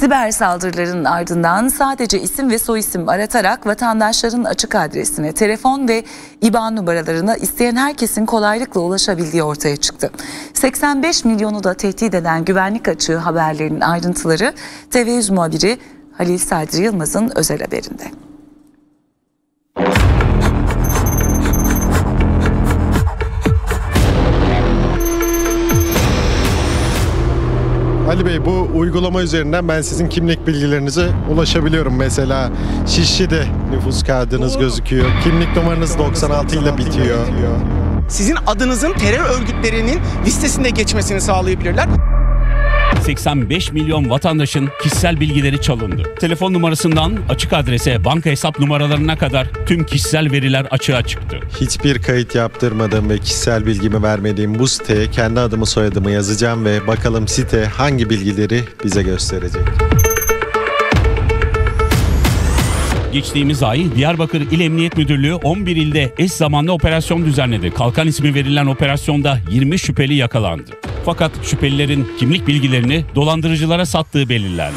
Siber saldırıların ardından sadece isim ve soyisim aratarak vatandaşların açık adresine, telefon ve IBAN numaralarına isteyen herkesin kolaylıkla ulaşabildiği ortaya çıktı. 85 milyonu da tehdit eden güvenlik açığı haberlerinin ayrıntıları TV100 muhabiri Halil Sadri Yılmaz'ın özel haberinde. Ali Bey bu uygulama üzerinden ben sizin kimlik bilgilerinize ulaşabiliyorum. Mesela Şişli'de nüfus kağıdınız gözüküyor. Kimlik numaranız 96 ile bitiyor. Sizin adınızın terör örgütlerinin listesinde geçmesini sağlayabilirler. 85 milyon vatandaşın kişisel bilgileri çalındı. Telefon numarasından açık adrese, banka hesap numaralarına kadar tüm kişisel veriler açığa çıktı. Hiçbir kayıt yaptırmadığım ve kişisel bilgimi vermediğim bu siteye kendi adımı soyadımı yazacağım ve bakalım site hangi bilgileri bize gösterecek. Geçtiğimiz ay Diyarbakır İl Emniyet Müdürlüğü 11 ilde eş zamanlı operasyon düzenledi. Kalkan ismi verilen operasyonda 20 şüpheli yakalandı. Fakat şüphelilerin kimlik bilgilerini dolandırıcılara sattığı belirlendi.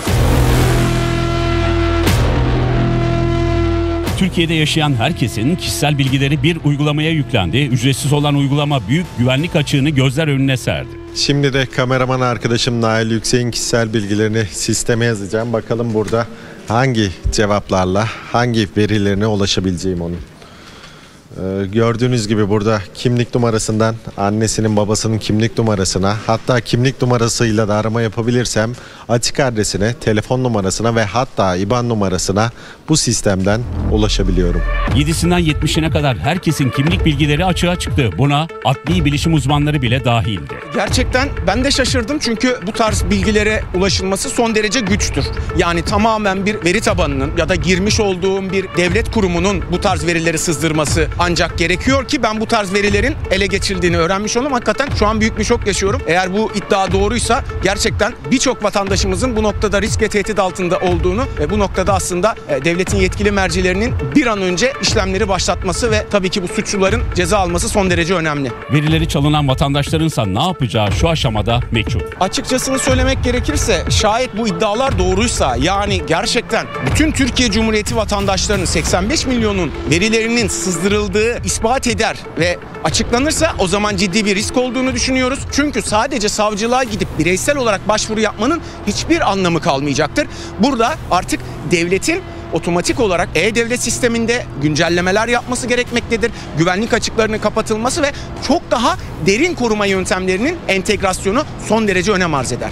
Türkiye'de yaşayan herkesin kişisel bilgileri bir uygulamaya yüklendi. Ücretsiz olan uygulama büyük güvenlik açığını gözler önüne serdi. Şimdi de kameraman arkadaşım Nail Yüksek'in kişisel bilgilerini sisteme yazacağım. Bakalım burada hangi cevaplarla hangi verilerine ulaşabileceğim onun. Ee, gördüğünüz gibi burada kimlik numarasından annesinin babasının kimlik numarasına hatta kimlik numarasıyla da arama yapabilirsem açık adresine, telefon numarasına ve hatta IBAN numarasına bu sistemden ulaşabiliyorum. 7'sinden 70'ine kadar herkesin kimlik bilgileri açığa çıktı. Buna adli bilişim uzmanları bile dahildi. Gerçekten ben de şaşırdım çünkü bu tarz bilgilere ulaşılması son derece güçtür. Yani tamamen bir veri tabanının ya da girmiş olduğum bir devlet kurumunun bu tarz verileri sızdırması ancak gerekiyor ki ben bu tarz verilerin ele geçirildiğini öğrenmiş oldum. Hakikaten şu an büyük bir şok yaşıyorum. Eğer bu iddia doğruysa gerçekten birçok vatandaşımızın bu noktada risk ve tehdit altında olduğunu ve bu noktada aslında e, devletin yetkili mercilerinin bir an önce işlemleri başlatması ve tabii ki bu suçluların ceza alması son derece önemli. Verileri çalınan vatandaşlarınsa ne yapacağı şu aşamada meçhul. Açıkçasını söylemek gerekirse şayet bu iddialar doğruysa yani gerçekten bütün Türkiye Cumhuriyeti vatandaşlarının 85 milyonun verilerinin sızdırıldığı ispat eder ve açıklanırsa o zaman ciddi bir risk olduğunu düşünüyoruz. Çünkü sadece savcılığa gidip bireysel olarak başvuru yapmanın hiçbir anlamı kalmayacaktır. Burada artık devletin otomatik olarak e-devlet sisteminde güncellemeler yapması gerekmektedir. Güvenlik açıklarının kapatılması ve çok daha derin koruma yöntemlerinin entegrasyonu son derece önem arz eder.